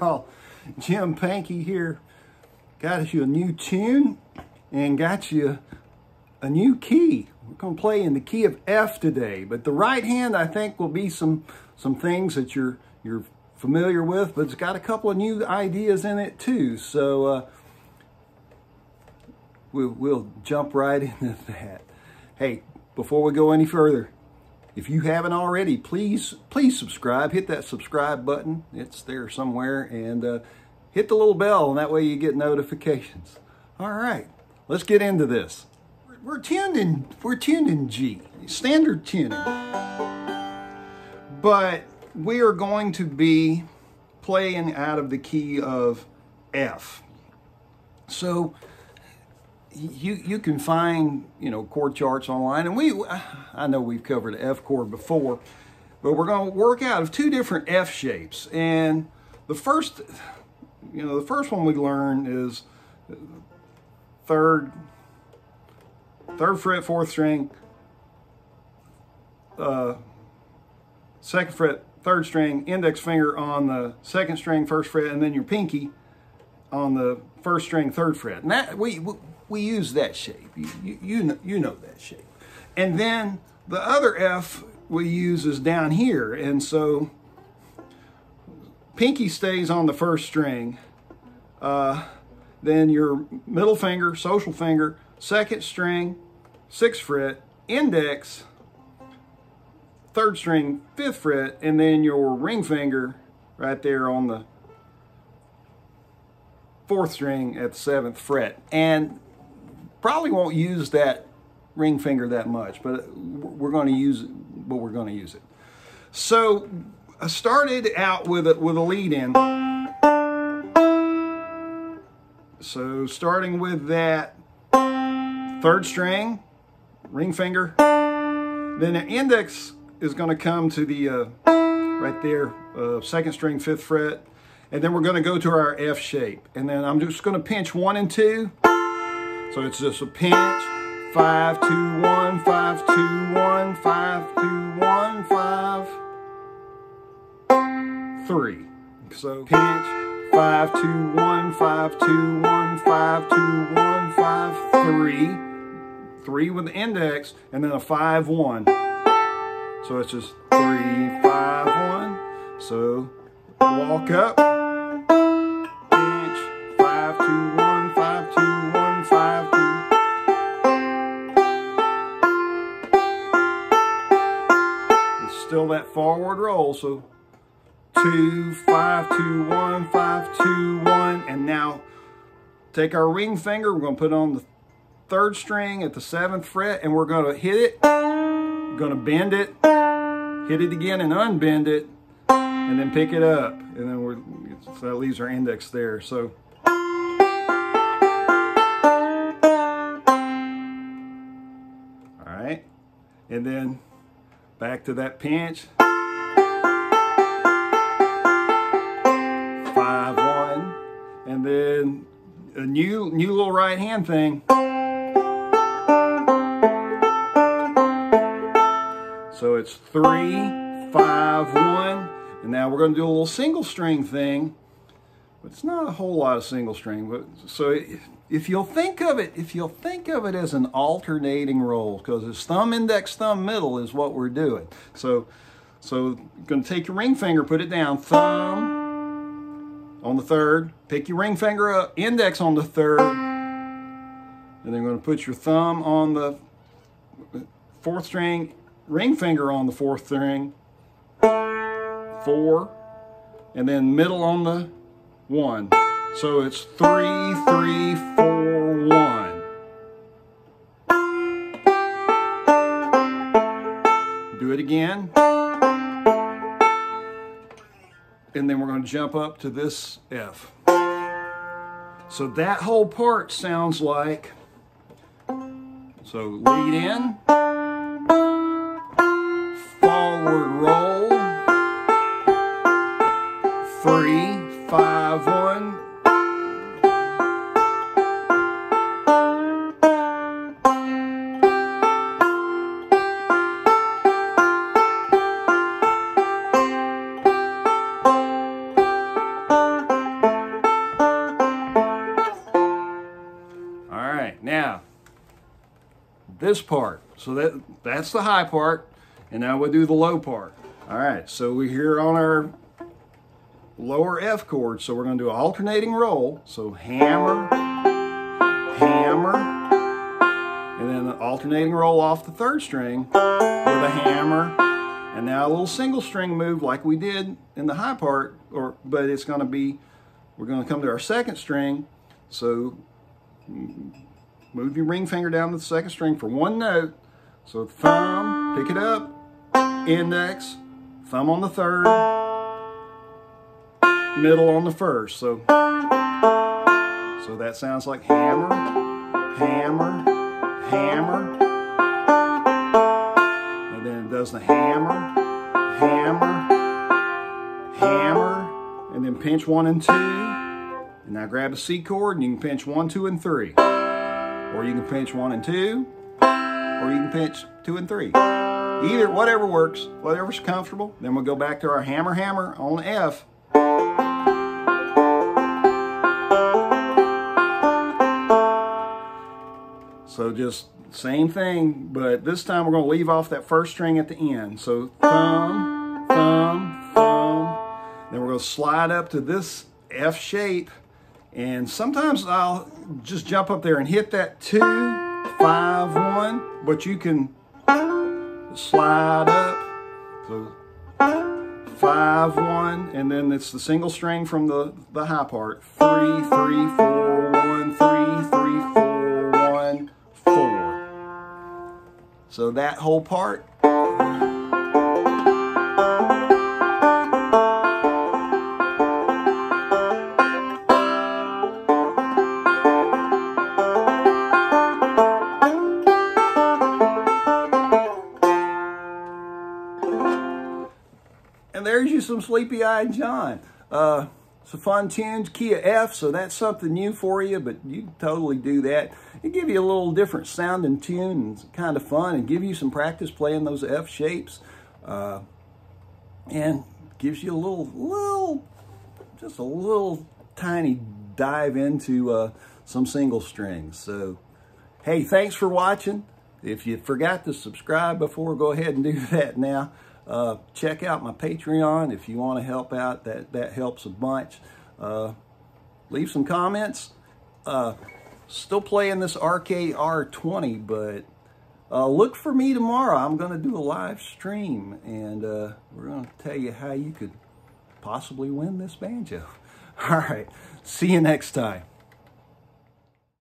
y'all. Jim Pankey here. Got you a new tune and got you a new key. We're going to play in the key of F today, but the right hand I think will be some some things that you're you're familiar with, but it's got a couple of new ideas in it too. So uh, we'll, we'll jump right into that. Hey, before we go any further, if you haven't already, please, please subscribe. Hit that subscribe button. It's there somewhere. And uh, hit the little bell, and that way you get notifications. All right, let's get into this. We're tuned in, we're tuned in G, standard tuning. But we are going to be playing out of the key of F. So you you can find you know chord charts online, and we I know we've covered F chord before, but we're going to work out of two different F shapes. And the first, you know, the first one we learn is third third fret, fourth string, uh, second fret, third string, index finger on the second string, first fret, and then your pinky on the first string, third fret. And that we we use that shape. You, you, you, know, you know that shape. And then the other F we use is down here. And so pinky stays on the first string. Uh, then your middle finger, social finger, second string, sixth fret, index, third string, fifth fret, and then your ring finger right there on the fourth string at the seventh fret. And probably won't use that ring finger that much, but we're going to use it, but we're going to use it. So I started out with a, with a lead in. So starting with that third string, ring finger, then the index is going to come to the, uh, right there, uh, second string, fifth fret, and then we're going to go to our F shape. And then I'm just going to pinch one and two, so it's just a pinch, five, two, one, five, two, one, five, two, one, five, three. So pinch, five, two, one, five, two, one, five, two, one, five, three. Three with the index, and then a five, one. So it's just three, five, one. So walk up. Forward roll. So two, five, two, one, five, two, one. And now take our ring finger. We're going to put on the third string at the seventh fret and we're going to hit it. Going to bend it, hit it again and unbend it, and then pick it up. And then we're, so that leaves our index there. So all right. And then Back to that pinch. And then a new, new little right hand thing. So it's three, five, one. And now we're going to do a little single string thing. But it's not a whole lot of single string. But so if you'll think of it, if you'll think of it as an alternating roll, because it's thumb, index, thumb, middle is what we're doing. So, so to take your ring finger, put it down, thumb on the third, pick your ring finger up, index on the third, and then going to put your thumb on the fourth string, ring finger on the fourth string, four, and then middle on the one. So it's three, three, four, one. Do it again. And then we're going to jump up to this F. So that whole part sounds like, so lead in, this part. So that that's the high part, and now we'll do the low part. All right, so we're here on our lower F chord, so we're going to do an alternating roll. So hammer, hammer, and then an alternating roll off the third string with a hammer, and now a little single string move like we did in the high part, or but it's going to be, we're going to come to our second string, so move your ring finger down to the second string for one note. So thumb, pick it up, index, thumb on the third, middle on the first. So, so that sounds like hammer, hammer, hammer. And then it does the hammer, hammer, hammer, and then pinch one and two. And now grab a C chord and you can pinch one, two, and three. Or you can pinch one and two, or you can pinch two and three. Either, whatever works, whatever's comfortable. Then we'll go back to our hammer hammer on the F. So just same thing, but this time we're going to leave off that first string at the end. So thumb, thumb, thumb. Then we're to slide up to this F shape. And sometimes I'll just jump up there and hit that two, five, one, but you can slide up. So five, one, and then it's the single string from the, the high part. Three, three, four, one, three, three, four, one, four. So that whole part You some Sleepy Eyed John. Uh, a fun tune, key of F, so that's something new for you, but you can totally do that. It give you a little different sound and tune and kind of fun and give you some practice playing those F shapes. Uh, and gives you a little, little, just a little tiny dive into uh, some single strings. So, hey, thanks for watching. If you forgot to subscribe before, go ahead and do that now. Uh, check out my Patreon if you want to help out. That, that helps a bunch. Uh, leave some comments. Uh, still playing this RKR20, but uh, look for me tomorrow. I'm going to do a live stream, and uh, we're going to tell you how you could possibly win this banjo. All right. See you next time.